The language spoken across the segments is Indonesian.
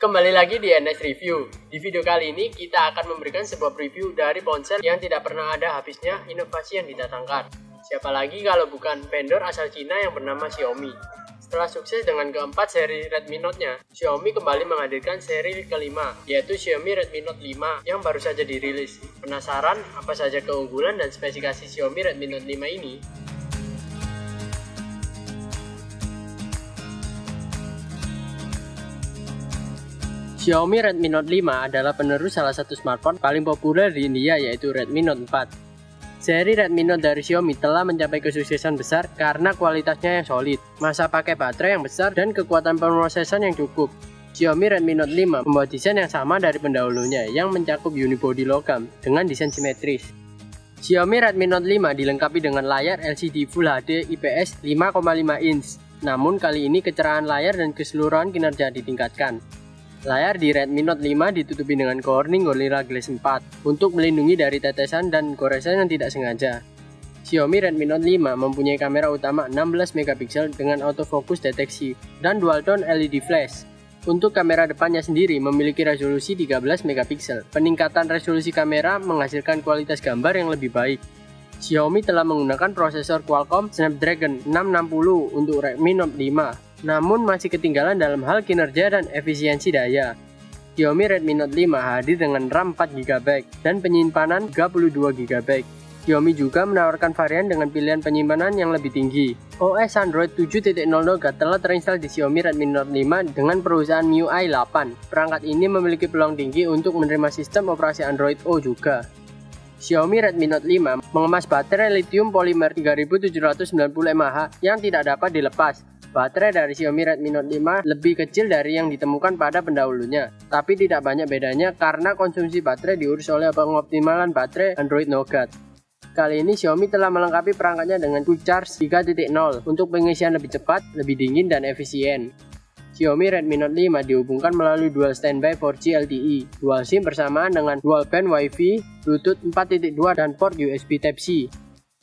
Kembali lagi di NS Review. Di video kali ini kita akan memberikan sebuah review dari ponsel yang tidak pernah ada habisnya inovasi yang didatangkan. Siapa lagi kalau bukan vendor asal Cina yang bernama Xiaomi. Setelah sukses dengan keempat seri Redmi Note-nya, Xiaomi kembali menghadirkan seri kelima, yaitu Xiaomi Redmi Note 5 yang baru saja dirilis. Penasaran apa saja keunggulan dan spesifikasi Xiaomi Redmi Note 5 ini? Xiaomi Redmi Note 5 adalah penerus salah satu smartphone paling populer di India yaitu Redmi Note 4. Seri Redmi Note dari Xiaomi telah mencapai kesuksesan besar karena kualitasnya yang solid, masa pakai baterai yang besar, dan kekuatan pemrosesan yang cukup. Xiaomi Redmi Note 5 membuat desain yang sama dari pendahulunya yang mencakup unibody logam dengan desain simetris. Xiaomi Redmi Note 5 dilengkapi dengan layar LCD Full HD IPS 5,5 inch. Namun kali ini kecerahan layar dan keseluruhan kinerja ditingkatkan. Layar di Redmi Note 5 ditutupi dengan Corning Gorilla Glass 4 untuk melindungi dari tetesan dan goresan yang tidak sengaja. Xiaomi Redmi Note 5 mempunyai kamera utama 16 megapiksel dengan autofocus deteksi dan dual tone LED flash. Untuk kamera depannya sendiri memiliki resolusi 13 megapiksel. Peningkatan resolusi kamera menghasilkan kualitas gambar yang lebih baik. Xiaomi telah menggunakan prosesor Qualcomm Snapdragon 660 untuk Redmi Note 5 namun masih ketinggalan dalam hal kinerja dan efisiensi daya. Xiaomi Redmi Note 5 hadir dengan RAM 4GB dan penyimpanan 32GB. Xiaomi juga menawarkan varian dengan pilihan penyimpanan yang lebih tinggi. OS Android 7.0 Nougat telah terinstall di Xiaomi Redmi Note 5 dengan perusahaan MIUI 8. Perangkat ini memiliki peluang tinggi untuk menerima sistem operasi Android O juga. Xiaomi Redmi Note 5 mengemas baterai lithium polymer 3790 mAh yang tidak dapat dilepas Baterai dari Xiaomi Redmi Note 5 lebih kecil dari yang ditemukan pada pendahulunya, tapi tidak banyak bedanya karena konsumsi baterai diurus oleh pengoptimalan baterai Android Nougat. Kali ini Xiaomi telah melengkapi perangkatnya dengan Quick Charge 3.0 untuk pengisian lebih cepat, lebih dingin, dan efisien. Xiaomi Redmi Note 5 dihubungkan melalui dual standby 4G LTE, dual SIM bersamaan dengan dual band Wi-Fi, Bluetooth 4.2 dan port USB Type-C.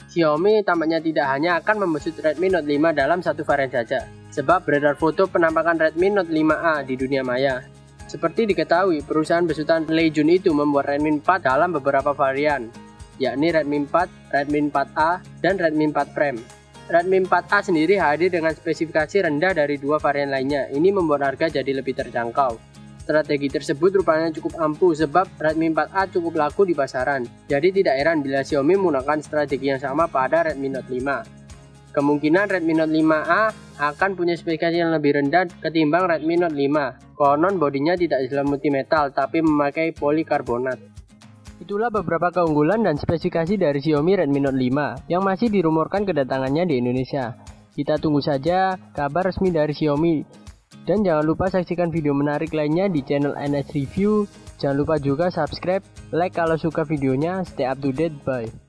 Xiaomi tampaknya tidak hanya akan membesut Redmi Note 5 dalam satu varian saja, sebab beredar foto penampakan Redmi Note 5A di dunia maya. Seperti diketahui, perusahaan besutan Legion itu membuat Redmi 4 dalam beberapa varian, yakni Redmi 4, Redmi 4A, dan Redmi 4 Prime. Redmi 4A sendiri hadir dengan spesifikasi rendah dari dua varian lainnya. Ini membuat harga jadi lebih terjangkau. Strategi tersebut rupanya cukup ampuh sebab Redmi 4A cukup laku di pasaran. Jadi tidak heran bila Xiaomi menggunakan strategi yang sama pada Redmi Note 5. Kemungkinan Redmi Note 5A akan punya spesifikasi yang lebih rendah ketimbang Redmi Note 5. Konon bodinya tidak diselimuti metal tapi memakai polikarbonat. Itulah beberapa keunggulan dan spesifikasi dari Xiaomi Redmi Note 5 yang masih dirumorkan kedatangannya di Indonesia. Kita tunggu saja kabar resmi dari Xiaomi dan jangan lupa saksikan video menarik lainnya di channel NS Review. Jangan lupa juga subscribe, like kalau suka videonya, stay up to date, bye.